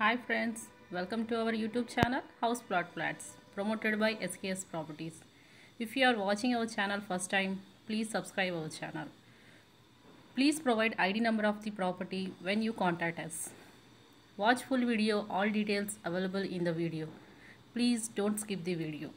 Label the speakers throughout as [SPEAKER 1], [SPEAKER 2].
[SPEAKER 1] Hi friends, welcome to our YouTube channel House Plot Flats promoted by SKS Properties. If you are watching our channel first time, please subscribe our channel. Please provide ID number of the property when you contact us. Watch full video, all details available in the video. Please don't skip the video.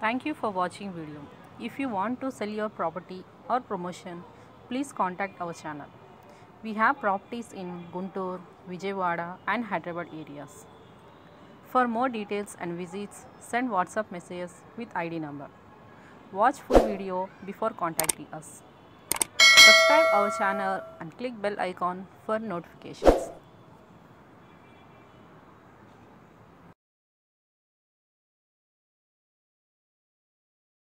[SPEAKER 1] Thank you for watching video. If you want to sell your property or promotion, please contact our channel. We have properties in Guntur, Vijayawada and Hyderabad areas. For more details and visits, send WhatsApp messages with ID number. Watch full video before contacting us. Subscribe our channel and click bell icon for notifications.